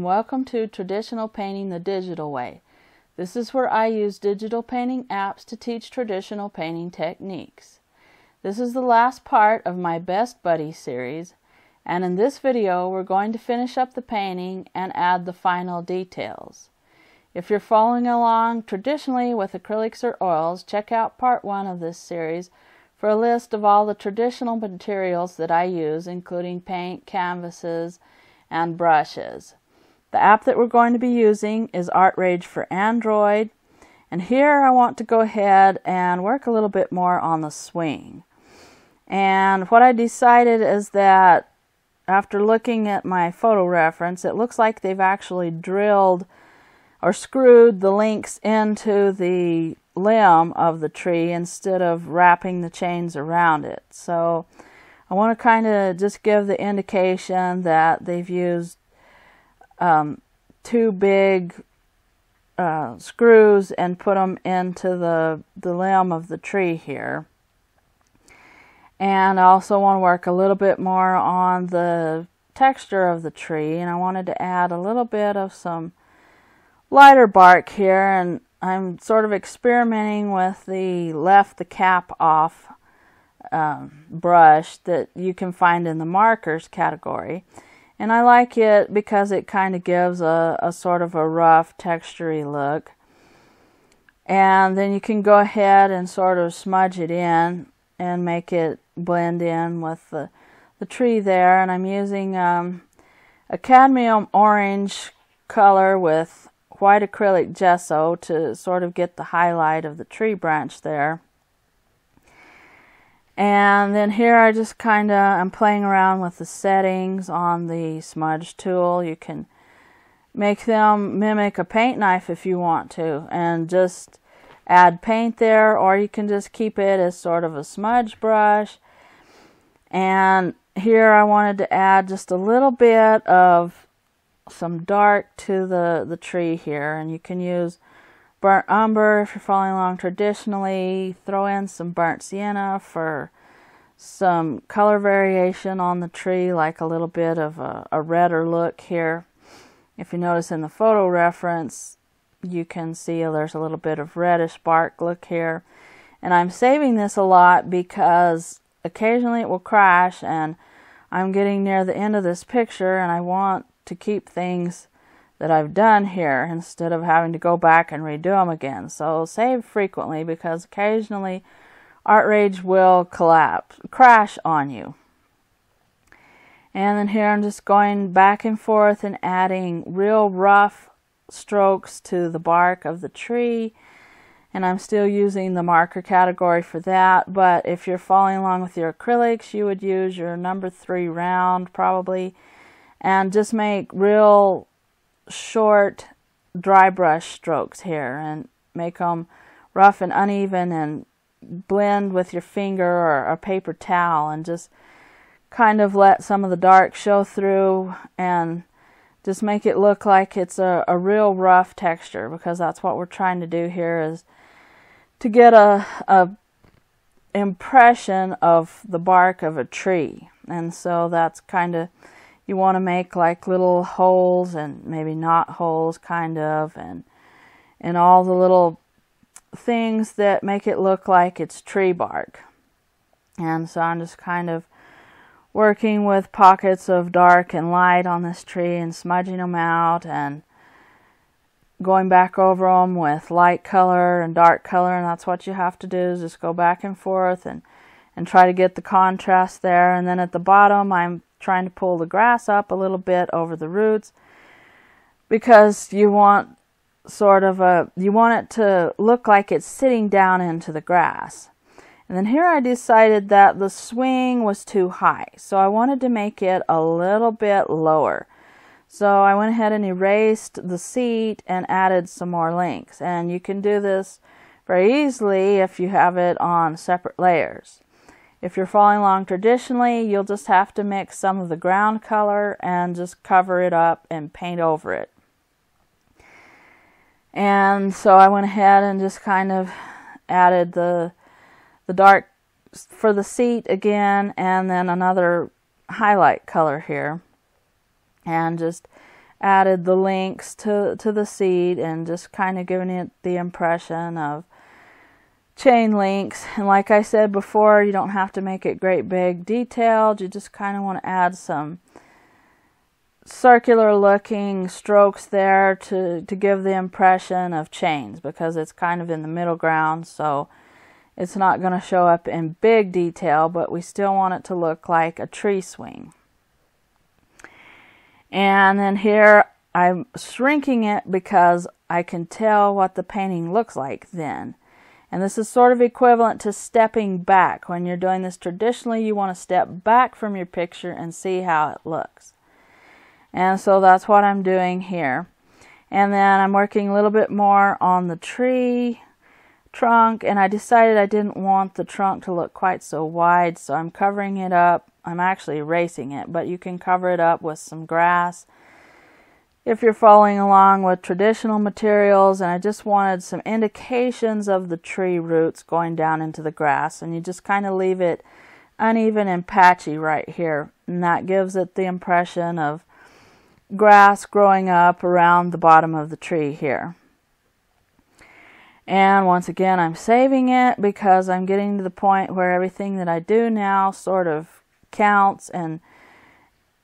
and welcome to Traditional Painting the Digital Way. This is where I use digital painting apps to teach traditional painting techniques. This is the last part of my Best Buddy series, and in this video we're going to finish up the painting and add the final details. If you're following along traditionally with acrylics or oils, check out part one of this series for a list of all the traditional materials that I use, including paint, canvases, and brushes. The app that we're going to be using is ArtRage for Android, and here I want to go ahead and work a little bit more on the swing. And what I decided is that after looking at my photo reference, it looks like they've actually drilled or screwed the links into the limb of the tree instead of wrapping the chains around it. So I want to kind of just give the indication that they've used um, two big uh, screws and put them into the, the limb of the tree here. And I also want to work a little bit more on the texture of the tree and I wanted to add a little bit of some lighter bark here and I'm sort of experimenting with the left the cap off um, brush that you can find in the markers category. And I like it because it kind of gives a, a sort of a rough textury look. And then you can go ahead and sort of smudge it in and make it blend in with the, the tree there. And I'm using um, a cadmium orange color with white acrylic gesso to sort of get the highlight of the tree branch there. And then here I just kind of, I'm playing around with the settings on the smudge tool. You can make them mimic a paint knife if you want to and just add paint there or you can just keep it as sort of a smudge brush. And here I wanted to add just a little bit of some dark to the, the tree here. And you can use burnt umber if you're following along traditionally. Throw in some burnt sienna for some color variation on the tree, like a little bit of a, a redder look here. If you notice in the photo reference, you can see there's a little bit of reddish bark look here. And I'm saving this a lot because occasionally it will crash and I'm getting near the end of this picture and I want to keep things that I've done here instead of having to go back and redo them again. So save frequently because occasionally ArtRage will collapse, crash on you. And then here I'm just going back and forth and adding real rough strokes to the bark of the tree. And I'm still using the marker category for that. But if you're following along with your acrylics, you would use your number three round probably and just make real short dry brush strokes here and make them rough and uneven and blend with your finger or a paper towel and just kind of let some of the dark show through and just make it look like it's a, a real rough texture because that's what we're trying to do here is to get a, a impression of the bark of a tree. And so that's kind of you want to make like little holes and maybe not holes kind of and and all the little things that make it look like it's tree bark. And so I'm just kind of working with pockets of dark and light on this tree and smudging them out and going back over them with light color and dark color and that's what you have to do is just go back and forth and and try to get the contrast there and then at the bottom I'm trying to pull the grass up a little bit over the roots because you want sort of a you want it to look like it's sitting down into the grass. And then here I decided that the swing was too high, so I wanted to make it a little bit lower. So I went ahead and erased the seat and added some more links. And you can do this very easily if you have it on separate layers. If you're following along traditionally, you'll just have to mix some of the ground color and just cover it up and paint over it. And so I went ahead and just kind of added the the dark for the seat again and then another highlight color here and just added the links to, to the seat and just kind of giving it the impression of chain links. And like I said before, you don't have to make it great big detailed. You just kind of want to add some circular looking strokes there to, to give the impression of chains because it's kind of in the middle ground. So it's not going to show up in big detail, but we still want it to look like a tree swing. And then here I'm shrinking it because I can tell what the painting looks like then. And this is sort of equivalent to stepping back. When you're doing this traditionally, you want to step back from your picture and see how it looks. And so that's what I'm doing here. And then I'm working a little bit more on the tree trunk and I decided I didn't want the trunk to look quite so wide so I'm covering it up I'm actually erasing it but you can cover it up with some grass if you're following along with traditional materials and I just wanted some indications of the tree roots going down into the grass and you just kind of leave it uneven and patchy right here and that gives it the impression of grass growing up around the bottom of the tree here. And once again, I'm saving it because I'm getting to the point where everything that I do now sort of counts and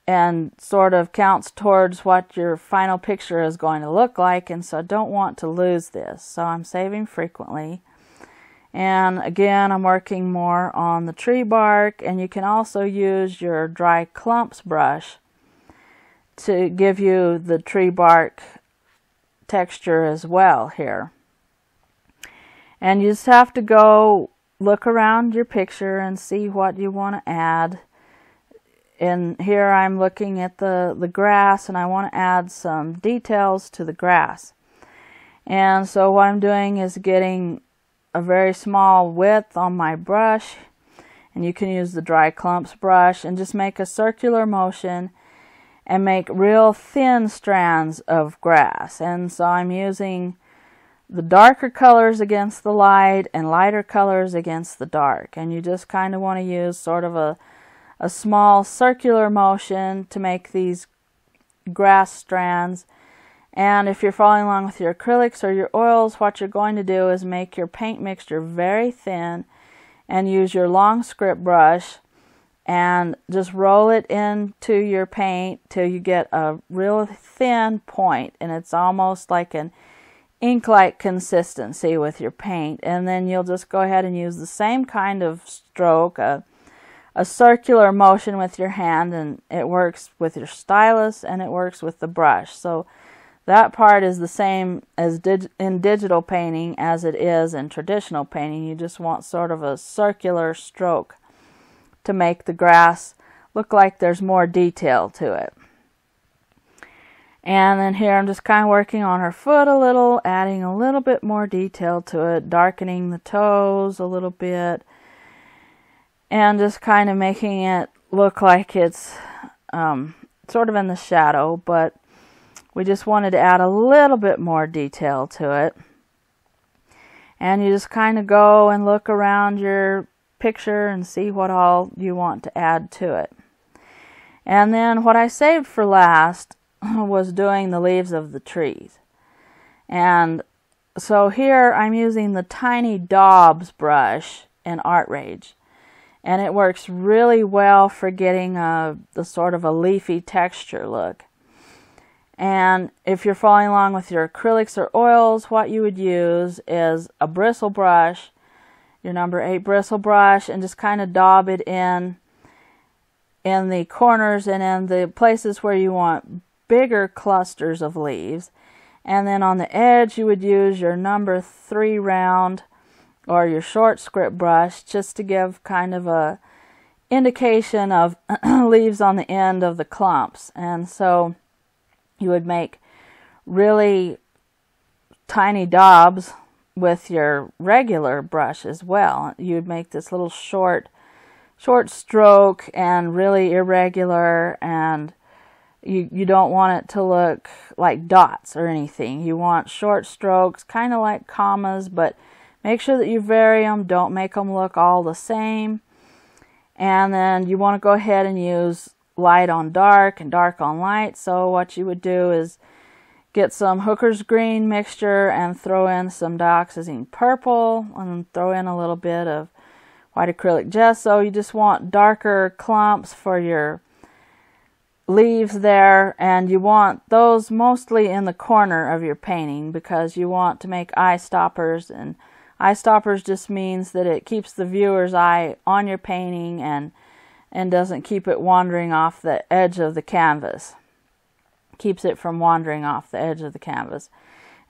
and sort of counts towards what your final picture is going to look like. And so I don't want to lose this. So I'm saving frequently. And again, I'm working more on the tree bark. And you can also use your dry clumps brush to give you the tree bark texture as well here. And you just have to go look around your picture and see what you want to add. And here I'm looking at the, the grass and I want to add some details to the grass. And so what I'm doing is getting a very small width on my brush and you can use the dry clumps brush and just make a circular motion and make real thin strands of grass. And so I'm using the darker colors against the light and lighter colors against the dark. And you just kind of want to use sort of a, a small circular motion to make these grass strands. And if you're following along with your acrylics or your oils, what you're going to do is make your paint mixture very thin and use your long script brush and just roll it into your paint till you get a real thin point and it's almost like an ink-like consistency with your paint and then you'll just go ahead and use the same kind of stroke a, a circular motion with your hand and it works with your stylus and it works with the brush. So that part is the same as dig in digital painting as it is in traditional painting. You just want sort of a circular stroke to make the grass look like there's more detail to it. And then here I'm just kind of working on her foot a little, adding a little bit more detail to it, darkening the toes a little bit, and just kind of making it look like it's um, sort of in the shadow, but we just wanted to add a little bit more detail to it. And you just kind of go and look around your picture and see what all you want to add to it. And then what I saved for last was doing the leaves of the trees. And so here I'm using the tiny daubs brush in ArtRage. And it works really well for getting a, the sort of a leafy texture look. And if you're following along with your acrylics or oils, what you would use is a bristle brush, your number 8 bristle brush, and just kind of daub it in in the corners and in the places where you want bigger clusters of leaves. And then on the edge, you would use your number three round or your short script brush just to give kind of a indication of leaves on the end of the clumps. And so you would make really tiny daubs with your regular brush as well. You'd make this little short short stroke and really irregular and you, you don't want it to look like dots or anything. You want short strokes, kind of like commas, but make sure that you vary them. Don't make them look all the same. And then you want to go ahead and use light on dark and dark on light. So what you would do is get some Hooker's green mixture and throw in some dioxazine purple and throw in a little bit of white acrylic gesso. You just want darker clumps for your leaves there and you want those mostly in the corner of your painting because you want to make eye stoppers and eye stoppers just means that it keeps the viewer's eye on your painting and and doesn't keep it wandering off the edge of the canvas. Keeps it from wandering off the edge of the canvas.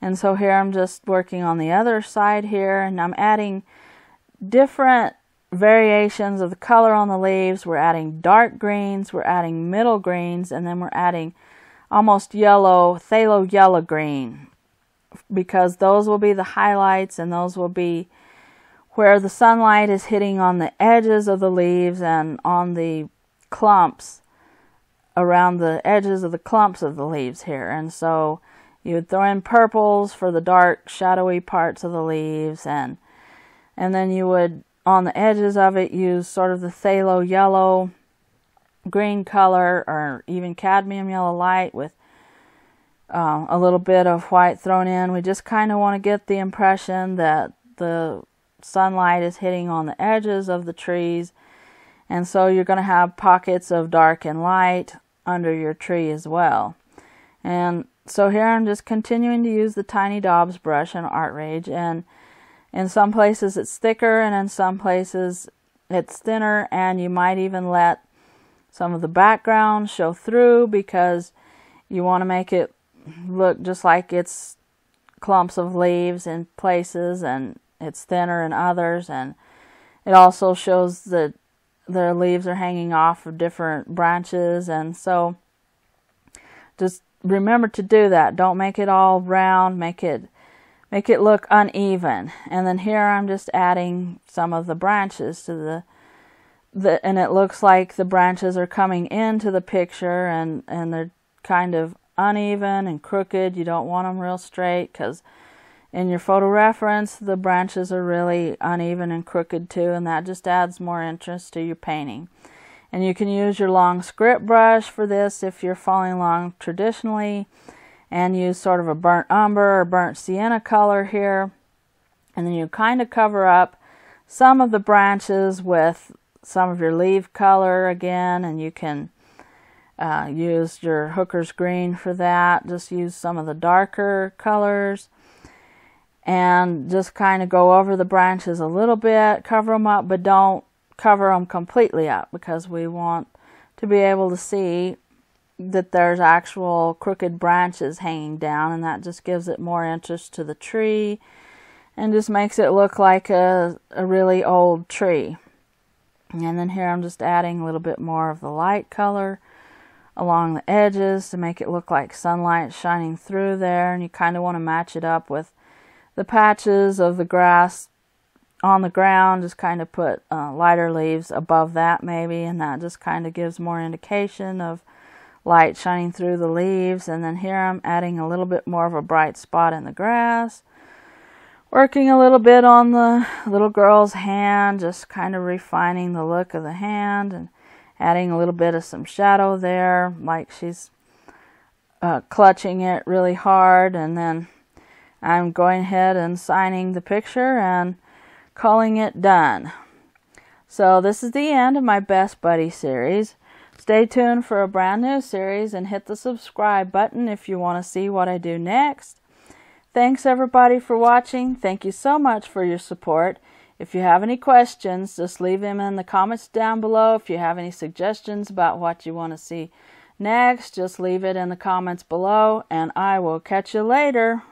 And so here I'm just working on the other side here and I'm adding different variations of the color on the leaves. We're adding dark greens, we're adding middle greens, and then we're adding almost yellow, phthalo yellow green because those will be the highlights and those will be where the sunlight is hitting on the edges of the leaves and on the clumps around the edges of the clumps of the leaves here. And so you would throw in purples for the dark shadowy parts of the leaves and and then you would on the edges of it use sort of the phthalo yellow green color or even cadmium yellow light with uh, a little bit of white thrown in. We just kind of want to get the impression that the sunlight is hitting on the edges of the trees and so you're going to have pockets of dark and light under your tree as well. And so here I'm just continuing to use the Tiny Daubs brush in ArtRage and in some places it's thicker and in some places it's thinner and you might even let some of the background show through because you want to make it look just like it's clumps of leaves in places and it's thinner in others. And it also shows that the leaves are hanging off of different branches. And so just remember to do that. Don't make it all round. Make it make it look uneven. And then here I'm just adding some of the branches to the, the and it looks like the branches are coming into the picture and, and they're kind of uneven and crooked. You don't want them real straight because in your photo reference the branches are really uneven and crooked too and that just adds more interest to your painting. And you can use your long script brush for this if you're following along traditionally and use sort of a burnt umber or burnt sienna color here. And then you kind of cover up some of the branches with some of your leaf color again, and you can uh, use your hooker's green for that. Just use some of the darker colors and just kind of go over the branches a little bit, cover them up, but don't cover them completely up because we want to be able to see that there's actual crooked branches hanging down and that just gives it more interest to the tree and just makes it look like a, a really old tree. And then here I'm just adding a little bit more of the light color along the edges to make it look like sunlight shining through there and you kind of want to match it up with the patches of the grass on the ground just kind of put uh, lighter leaves above that maybe and that just kind of gives more indication of light shining through the leaves. And then here I'm adding a little bit more of a bright spot in the grass working a little bit on the little girl's hand just kind of refining the look of the hand and adding a little bit of some shadow there like she's uh, clutching it really hard and then I'm going ahead and signing the picture and calling it done. So this is the end of my Best Buddy series. Stay tuned for a brand new series and hit the subscribe button if you want to see what I do next. Thanks everybody for watching. Thank you so much for your support. If you have any questions, just leave them in the comments down below. If you have any suggestions about what you want to see next, just leave it in the comments below and I will catch you later.